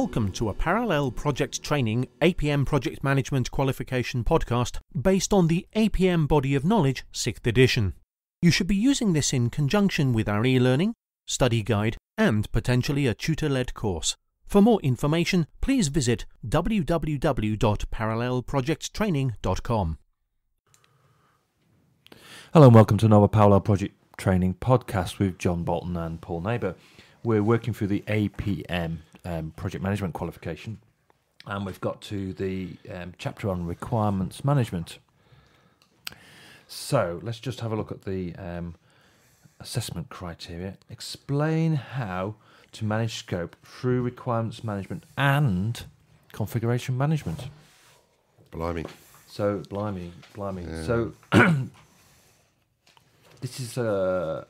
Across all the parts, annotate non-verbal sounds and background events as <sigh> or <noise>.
Welcome to a parallel project training APM project management qualification podcast based on the APM Body of Knowledge 6th edition. You should be using this in conjunction with our e learning, study guide, and potentially a tutor led course. For more information, please visit www.parallelprojecttraining.com. Hello and welcome to another Parallel Project Training podcast with John Bolton and Paul Naybour. We're working through the APM um, project management qualification, and we've got to the um, chapter on requirements management. So let's just have a look at the um, assessment criteria. Explain how to manage scope through requirements management and configuration management. Blimey. So, blimey, blimey. Yeah. So, <clears throat> this is a.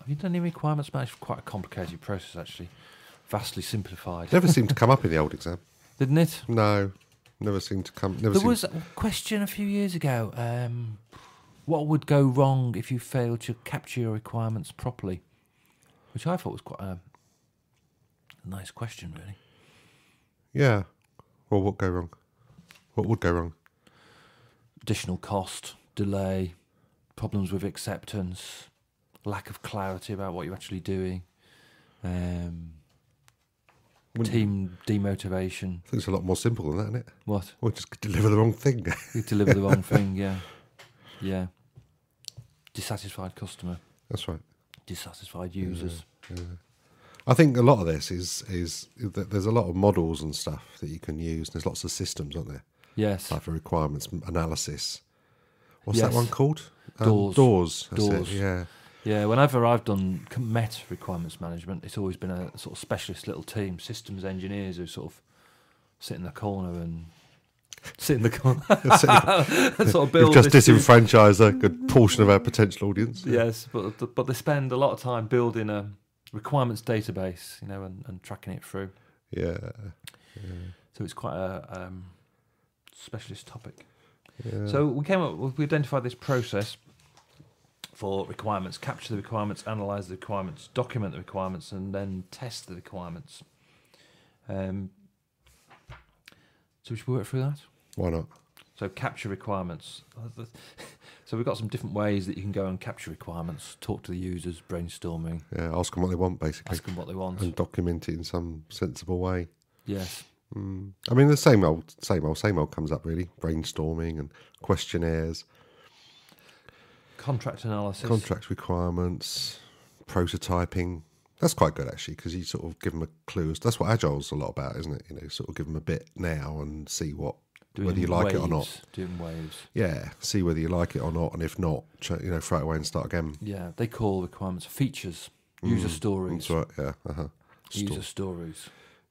Have you done any requirements management? Quite a complicated process, actually. Vastly simplified. Never seemed to come up in the old exam. <laughs> Didn't it? No, never seemed to come. Never There was a question a few years ago. Um, what would go wrong if you failed to capture your requirements properly? Which I thought was quite a, nice question, really. Yeah. Well, what go wrong? What would go wrong? Additional cost, delay, problems with acceptance, lack of clarity about what you're actually doing, um, team demotivation. I think it's a lot more simple than that, isn't it? What? Or just deliver the wrong thing. <laughs> You deliver the wrong thing, <laughs> yeah. Yeah. Dissatisfied customer, That's right. dissatisfied users. I think a lot of this is is that there's a lot of models and stuff that you can use. There's lots of systems, aren't there? Yes. Like for requirements analysis. What's Yes. that one called? Um, doors. doors. Doors. It. Yeah. Yeah, whenever I've done met requirements management, it's always been a sort of specialist little team, systems engineers who sort of sit in the corner and sit in the corner <laughs> <laughs> sort of build We've just disenfranchised a good portion of our potential audience. Yes, but but they spend a lot of time building a requirements database, you know, and, and tracking it through. Yeah. So it's quite a um, specialist topic. yeah. So we came up, we identified this process for requirements: capture the requirements, analyze the requirements, document the requirements, and then test the requirements. Um, so we should work through that. Why not? So capture requirements. <laughs> So we've got some different ways that you can go and capture requirements, talk to the users, brainstorming, Yeah, ask them what they want, basically. ask them what they want. and document it in some sensible way. Yes. Mm. I mean, the same old, same old, same old comes up really. Brainstorming and questionnaires, Contract analysis. contract requirements, prototyping. That's quite good actually because you sort of give them a clue. That's what Agile's a lot about, isn't it? You know, sort of give them a bit now and see what doing whether you like it or not. Doing waves. Yeah, see whether you like it or not, and if not, you know, throw it away and start again. Yeah, they call requirements features, user stories, Mm, That's right. Yeah. Uh-huh. user stories.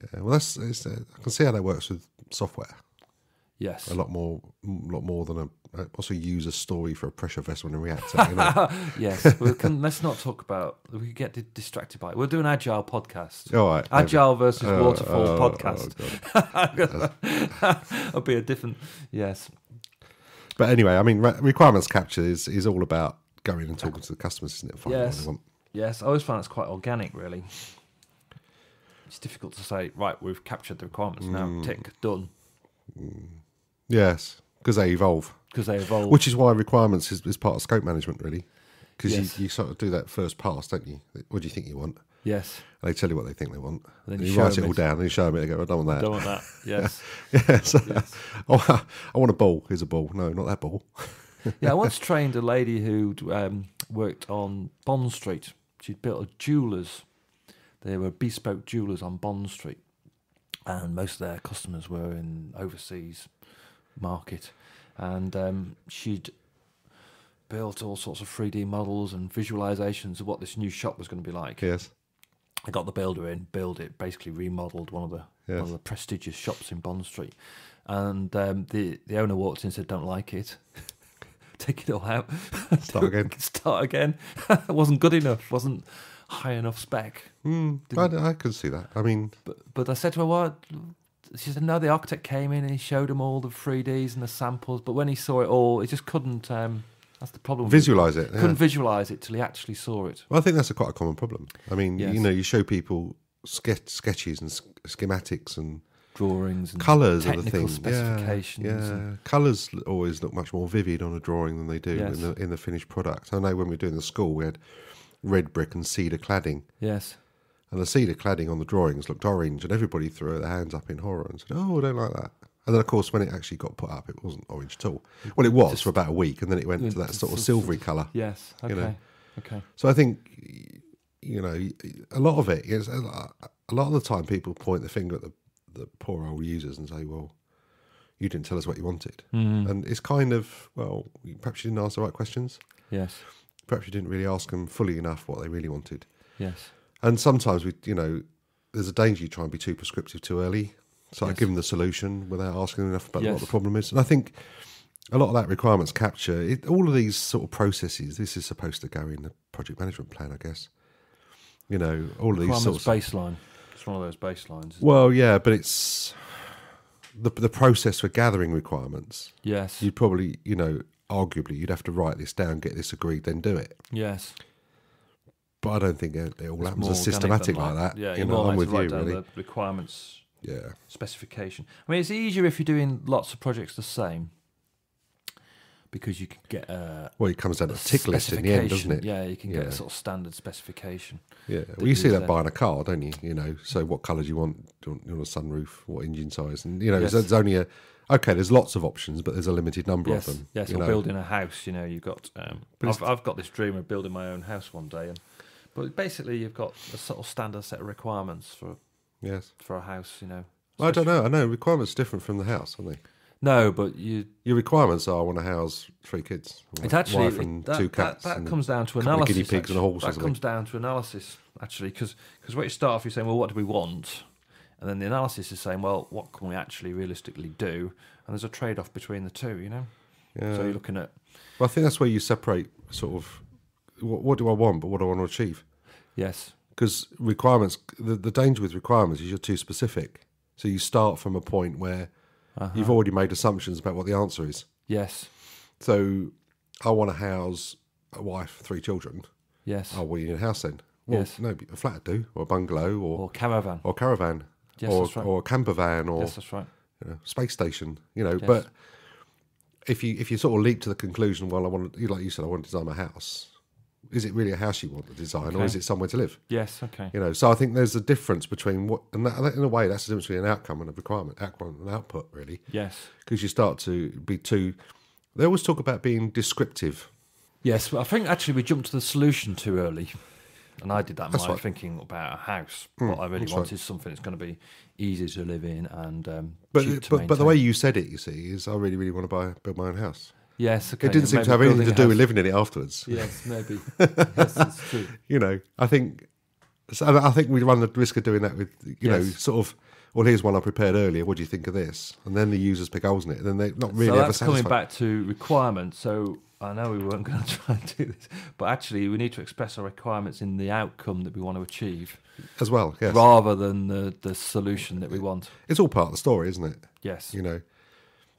Yeah. Well, that's it's, uh, I can see how that works with software. Yes. a lot more, a lot more than a also use a story for a pressure vessel and a reactor. You know? <laughs> yes. We can, <laughs> let's not talk about. We could get distracted by it. We'll do an agile podcast. All right, maybe. Agile versus Oh, waterfall oh, podcast. oh. It'll <laughs> be a different. Yes. but anyway, I mean, requirements capture is, is all about going and talking to the customers, isn't it? Finding Yes. Yes. I always find it's quite organic. Really. It's difficult to say. Right, we've captured the requirements Mm. now. Tick, done. Yes, because they evolve, Because they evolve. which is why requirements is, is part of scope management, really. Because Yes. you, you sort of do that first pass, don't you? What do you think you want? yes. And they tell you what they think they want. Then And you you, write it all it. down, and you show them it. They go, "I don't want that." Don't want that. <laughs> Yes. <laughs> yeah, so, <laughs> oh, I want a ball. Here's a ball. No, not that ball. yeah, I once trained a lady who um, worked on Bond Street. She'd built a jewellers. They were bespoke jewellers on Bond Street, and most of their customers were in overseas market. And um, she'd built all sorts of 3D models and visualizations of what this new shop was going to be like. Yes. I got the builder in, build it, basically remodeled one of the one of the prestigious shops in Bond Street, and um, the the owner walked in and said, "Don't like it, <laughs> take it all out, <laughs> Start again. <laughs> start again." it wasn't good enough, wasn't high enough spec. Mm, I, I can see that. I mean, But but I said to her, "What?" She said, "No." The architect came in and he showed him all the 3ds and the samples, but when he saw it all, he just couldn't. Um, that's the problem. visualize it. yeah. Couldn't visualize it till he actually saw it. Well, I think that's a quite a common problem. I mean, Yes. you know, you show people sketch, sketches and schematics and Drawings and colours are the technical thing. specifications. Yeah, yeah. colours always look much more vivid on a drawing than they do Yes. in the in the finished product. I know when we were doing the school, we had red brick and cedar cladding, yes. And the cedar cladding on the drawings looked orange, and everybody threw their hands up in horror and said, "Oh, I don't like that." And then, of course, when it actually got put up, it wasn't orange at all. Well, it was for about a week, and then it went to that sort of silvery colour. <laughs> Yes. Okay. You know. Okay. So I think, you know, a lot of it is a lot of the time people point the finger at the, the poor old users and say, "Well, you didn't tell us what you wanted," Mm. and it's kind of well, perhaps you didn't ask the right questions. Yes. Perhaps you didn't really ask them fully enough what they really wanted. Yes. And sometimes we, you know, there's a danger you try and be too prescriptive too early. So I give them the solution without asking them enough about what the problem is. And I think a lot of that requirements capture, it, all of these sort of processes, this is supposed to go in the project management plan, I guess. You know, all of these Requirements sorts of, baseline. It's one of those baselines. isn't it? Well, yeah, but it's the, the process for gathering requirements. yes. You'd probably, you know, arguably, you'd have to write this down, get this agreed, then do it. yes. But I don't think it, it all It's happens as systematic than like that. Yeah. you know, I'm with you, really. the requirements Yeah. specification. I mean, it's easier if you're doing lots of projects the same because you can get a, Well, it comes down to tick list in the end, doesn't it? Yeah, you can get Yeah. a sort of standard specification. Yeah. Well, you see that there. buying a car, don't you? You know, so what colours you want? Do you want, you want a sunroof? What engine size? And you know, Yes. there's only a okay. There's lots of options, but there's a limited number yes, of them. yes. Or know. building a house. You know, you've got. Um, I've, I've got this dream of building my own house one day, and but basically you've got a sort of standard set of requirements for Yes. for a house. You know. Well, I don't know. I know requirements are different from the house, aren't they? No, but you. Your requirements are I want to house three kids, actually wife and that, two cats. That, that and comes down to analysis. guinea pigs and a actually. horse or That comes down to analysis actually, because what you start off, you're saying, well, what do we want, and then the analysis is saying, well, what can we actually realistically do, and there's a trade-off between the two. You know. yeah. So you're looking at well, I think that's where you separate sort of what, what do I want, but what do I want to achieve? yes, because requirements the, the danger with requirements is you're too specific so you start from a point where uh you've already made assumptions about what the answer is yes, so i want to house a wife three children yes, oh well you need a house then well Yes. no a flat do or a bungalow or or caravan. or caravan Yes, or, that's right. or a camper van or yes, that's right. you know, space station you know Yes. but if you if you sort of leap to the conclusion well i want to like you said i want to design my house is it really a house you want to design or is it somewhere to live Yes, okay. You know, so I think there's a difference between what, and that, in a way, that's the difference between an outcome and a requirement, outcome and output, really, Yes, because you start to be too. They always talk about being descriptive. yes. But I think actually we jumped to the solution too early, and I did that That's by right. thinking about a house. Mm, what I really that's want right. is something that's going to be easy to live in and um, But cheap to but, but the way you said it, you see, is I really really want to buy build my own house. Yes, okay, it didn't and seem to have anything to do with living in it afterwards. Yes, maybe. <laughs> yes, it's true. You know, I think. So I think we run the risk of doing that with you know sort of. Well, here's one I prepared earlier. What do you think of this? And then the users pick holes in it, and then they're not really so ever that's coming back to requirements. So I know we weren't <laughs> going to try and do this, but actually we need to express our requirements in the outcome that we want to achieve, as well. Yes, rather than the the solution that we want. it's all part of the story, isn't it? Yes. you know.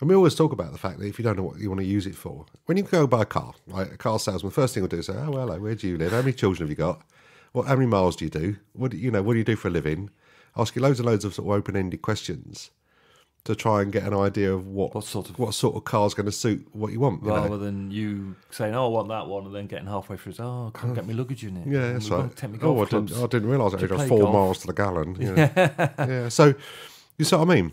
And we always talk about the fact that if you don't know what you want to use it for, when you go buy a car, right, a car salesman, first thing will do is say, "Oh, well, hello, where do you live? How many children have you got? What, how many miles do you do? What do you know? What do you do for a living?" Ask you loads and loads of sort of open-ended questions to try and get an idea of what What sort of what sort of car's going to suit what you want. you know? rather than you saying, "Oh, I want that one," and then getting halfway through, "Oh, can't oh. get me luggage in it." Yeah, mm, that's right. Take me Oh, I didn't. I didn't realise it was four golf? miles to the gallon. know. <laughs> yeah. So you see what I mean?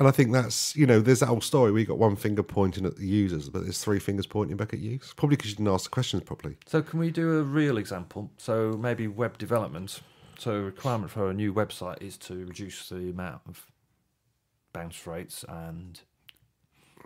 And I think that's you know, there's that whole story. We got one finger pointing at the users, but there's three fingers pointing back at you. It's probably because you didn't ask the questions properly. So can we do a real example? So maybe web development. So requirement for a new website is to reduce the amount of bounce rates and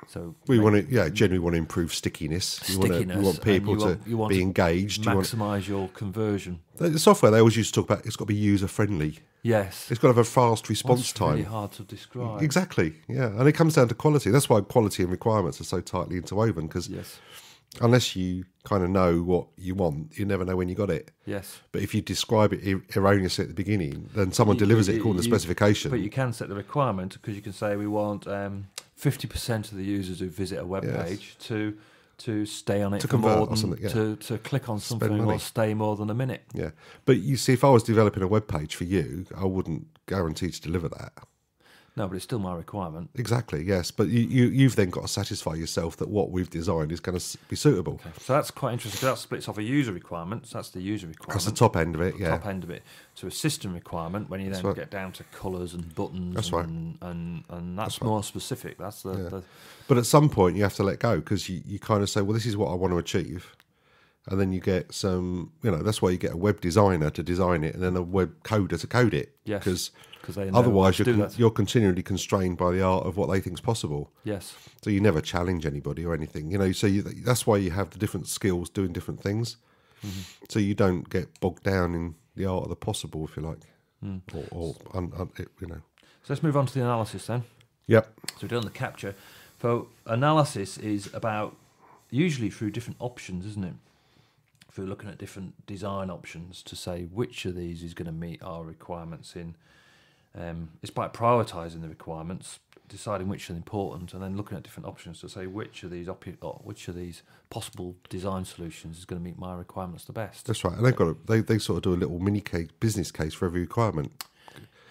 so We want to, yeah, generally want to improve stickiness. You want, to, you want people you to you want be engaged. You want, maximize your conversion. the software they always used to talk about. It's got to be user friendly. Yes. It's got to have a fast response That's time. really hard to describe. Exactly. Yeah, and it comes down to quality. That's why quality and requirements are so tightly interwoven. Because Yes. unless you kind of know what you want, you never know when you got it. Yes. But if you describe it er- erroneously at the beginning, then someone You- delivers you- it according to you- specification. But you can set the requirement because you can say we want um, 50% of the users who visit a web Yes. page to to stay on it To more than yeah. to, to click on something or stay more than a minute. Yeah, but you see, if I was developing a web page for you, I wouldn't guarantee to deliver that. No, but it's still my requirement. Exactly, yes, but you, you you've then got to satisfy yourself that what we've designed is going to be suitable. So that's quite interesting. 'cause that splits off a user requirement. So that's the user requirement. That's the top end of it. Yeah, top end of it to a system requirement when you then right. get down to colours and buttons That's right. and, and and that's, That's right. more specific. That's the, Yeah. the but at some point you have to let go because you, you kind of say, well, this is what I want to achieve, and then you get some, you know, that's why you get a web designer to design it, and then a web coder to code it. Yes, because because otherwise you're con- you're continually constrained by the art of what they think's possible. Yes, So you never challenge anybody or anything, you know. So you, that's why you have the different skills doing different things. Mm-hmm. So you don't get bogged down in the art of the possible, if you like, Mm. or, or un, un, it, you know. so let's move on to the analysis then. Yep. So we've done the capture. So analysis is about usually through different options, isn't it? Through looking at different design options to say which of these is going to meet our requirements in. Um, it's by prioritising the requirements, deciding which are important, and then looking at different options to say which of these op- which of these possible design solutions is going to meet my requirements the best. That's right. And they've got a, they they sort of do a little mini case business case for every requirement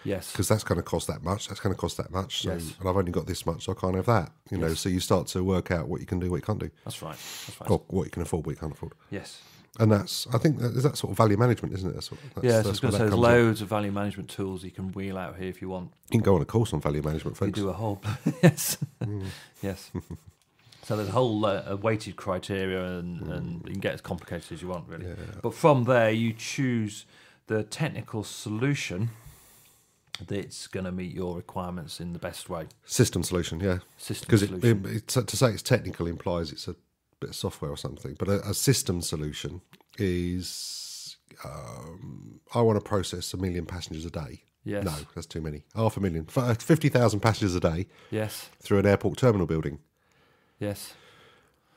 Yes. because that's going to cost that much. That's going to cost that much. So, Yes. and I've only got this much, so I can't have that. You know. So you start to work out what you can do, what you can't do, That's right. That's right. or what you can afford, what you can't afford. Yes. And that's I think that, is that sort of value management, isn't it? That's, what, that's, Yeah, so I was going to say there's comes in. loads of value management tools you can wheel out here if you want. You can go on a course on value management, folks. do a whole <laughs> yes, Mm. yes. <laughs> So there's a whole uh, weighted criteria, and, Mm. and you can get as complicated as you want, really. But from there, you choose the technical solution that's going to meet your requirements in the best way. System solution, yeah. System Because solution. it, it, to say it's technical implies it's a bit of software or something. But a, a system solution is um, I want to process a million passengers a day. yes. No, that's too many. Half a million, uh, 50,000 passengers a day Yes. through an airport terminal building. Yes.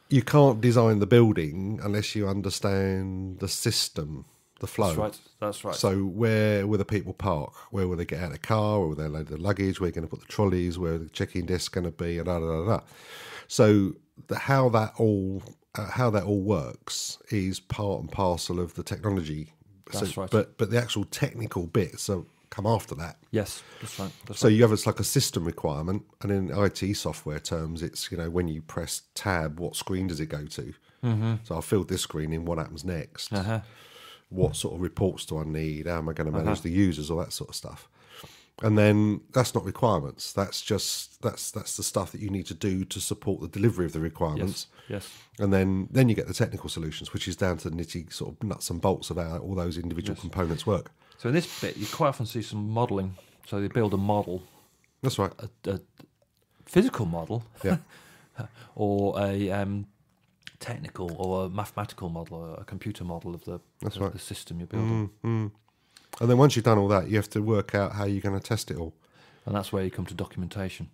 You can't design the building unless you understand the system, the flow. That's right. That's right. So where will the people park? Where will they get out of the car? Where will they load the luggage? Where are you going to put the trolleys? Where are the check-in desk going to be? And da, da, da, da. So the, how that all uh, how that all works is part and parcel of the technology. That's so, right. But but the actual technical bits are come after that. yes. That's right. That's So right. you have it's like a system requirement, and in IT software terms, it's you know when you press tab, what screen does it go to? Mm-hmm. So I filled this screen in. What happens next? Uh-huh. what sort of reports do I need? How am I going to manage the users? All that sort of stuff. And then that's not requirements. That's just that's that's the stuff that you need to do to support the delivery of the requirements. Yes. Yes. And then then you get the technical solutions, which is down to the nitty sort of nuts and bolts of how all those individual components work. So in this bit, you quite often see some modelling. So they build a model, That's right. a, a physical model, Yeah. <laughs> or a um, technical or a mathematical model, or a computer model of the, of right. the system you're building. And then once you've done all that, you have to work out how you're going to test it all. And that's where you come to documentation.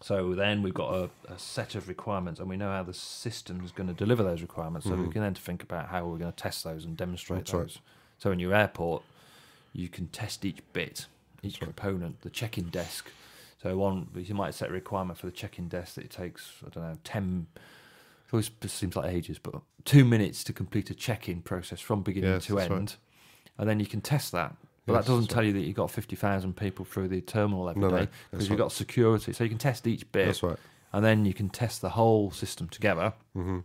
So then we've got a, a set of requirements, and we know how the system is going to deliver those requirements. So we can then think about how we're going to test those and demonstrate Mm-hmm. That's right. those. So in your airport, you can test each bit, each component, the check-in desk. So one, you might set a requirement for the check-in desk that it takes, I don't know, ten. It always seems like ages, but two minutes to complete a check-in process from beginning Yes, to end, right. And then you can test that. But Yes, that doesn't that's tell you that you've got 50,000 people through the terminal every day No, no, because that's you've right. got security. So you can test each bit, That's right. and then you can test the whole system together. Mm-hmm.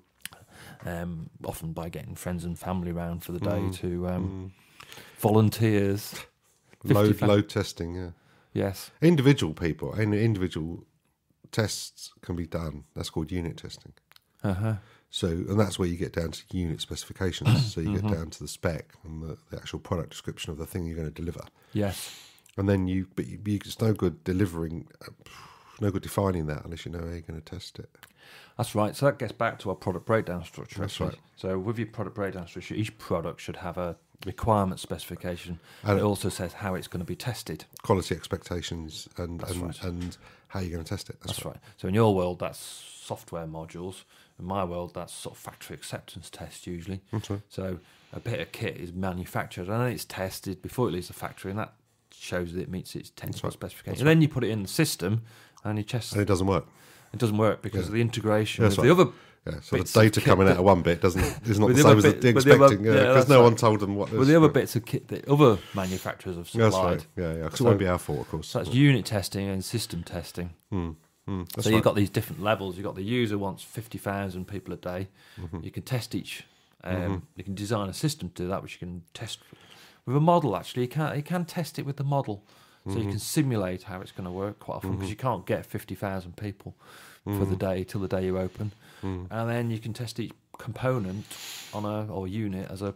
Um, often by getting friends and family round for the day Mm-hmm. to um, volunteers. Load load testing. Yeah. Yes, Individual people and individual tests can be done. That's called unit testing. uh huh. So, and that's where you get down to unit specifications. so you get down to the spec and the, the actual product description of the thing you're going to deliver. Yes, And then you, but you, you, it's no good delivering, uh, no good defining that unless you know how you're going to test it. that's right. So that gets back to our product breakdown structure. That's right. So with your product breakdown structure, each product should have a requirement specification. And it also says how it's going to be tested. Quality expectations and and, right. and how you're going to test it. That's, That's right. So in your world, that's software modules. In my world, that's sort of factory acceptance test usually. Right. So a bit of kit is manufactured and then it's tested before it leaves the factory, and that shows that it meets its technical right. specification. And then you put it in the system and you test. And it doesn't work. It doesn't work because Yeah. of the integration That's with the other Yeah, so the data coming out of one bit doesn't <laughs> is not the the same as bit- the expecting yeah, because that's no one told them what. With the other bits of kit that other manufacturers have supplied. That's right. Yeah, yeah. 'cause So- it won't be our fault, of course. So that's unit testing and system testing. Mm, mm, so right. you've got these different levels. You've got the user wants 50,000 people a day. Mm-hmm. You can test each. Um, You can design a system to do that, which you can test with a model. Actually, you can you can test it with the model, so Mm-hmm. you can simulate how it's going to work quite often because you can't get 50,000 people for Mm-hmm. the day till the day you open, and then you can test each component on a or unit as a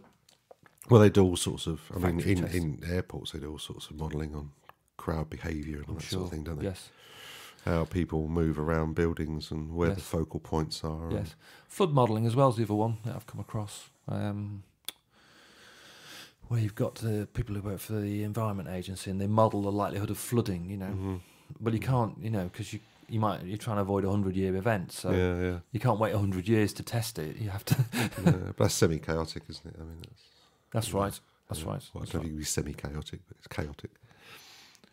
Well, they do all sorts of. I mean, in, test. in airports, they do all sorts of modelling on crowd behaviour and all that sure. sort of thing, don't they? Yes, How people move around buildings and where the focal points are. yes. Flood modelling as well is the other one that I've come across. Um, where you've got the people who work for the Environment Agency and they model the likelihood of flooding, you know. Mhm. But you can't, you know, because you you might you're trying to avoid a hundred year event, so yeah, yeah. you can't wait a hundred years to test it. You have to. yeah. But that's semi-chaotic, isn't it? I mean, that's, That's right. That's yeah. right. Well, I don't right. think it'd semi-chaotic, but it's chaotic.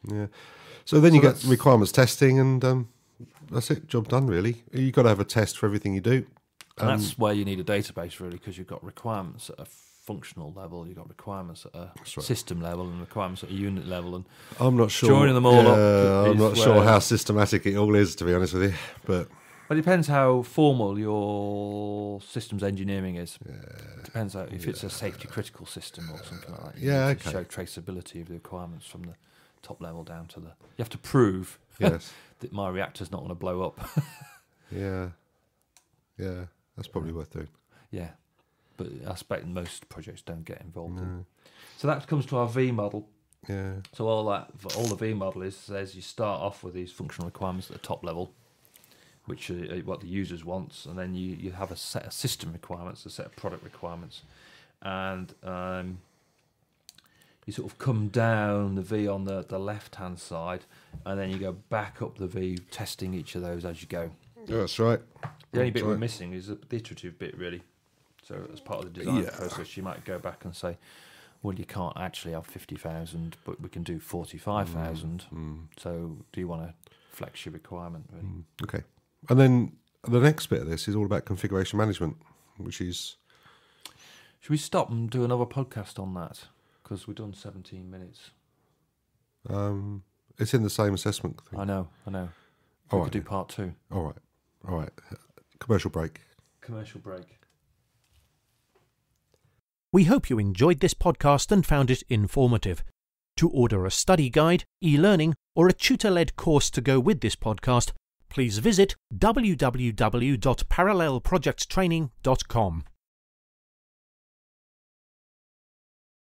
Yeah. So then you get requirements testing, and um, that's it. Job done, really. You've got to have a test for everything you do. And Um, that's where you need a database really, because you've got requirements at a functional level, you've got requirements at a right. system level, and requirements at a unit level, and I'm not sure. Joining them all up I'm not sure how systematic it all is, to be honest with you. But it depends how formal your systems engineering is. It depends how, if it's a safety critical system or something like that. You Yeah, okay. show traceability of the requirements from the top level down to the. You have to prove <laughs> yes, that my reactor's not going to blow up. <laughs> yeah, yeah, that's probably worth doing. yeah, but I expect most projects don't get involved. in. So that comes to our V model. yeah, So all that, all the V model is says you start off with these functional requirements at the top level, which are what the users wants, and then you, you have a set of system requirements, a set of product requirements, and um, you sort of come down the V on the, the left hand side, and then you go back up the V, testing each of those as you go. Yeah, that's right. The only bit That's we're missing is the iterative bit, really. So as part of the design Yeah. process, you might go back and say, "Well, you can't actually have fifty thousand, but we can do forty-five thousand. Mm, So do you want to flex your requirement? Really? mm, okay, and then the next bit of this is all about configuration management, which is Should we stop and do another podcast on that? Because we've done seventeen minutes. um, it's in the same assessment thing. I know, I know. All we right, could do part two. all right, all right. Commercial break. Commercial break. We hope you enjoyed this podcast and found it informative. To order a study guide, e learning, or a tutor led course to go with this podcast, please visit www.parallelprojecttraining.com.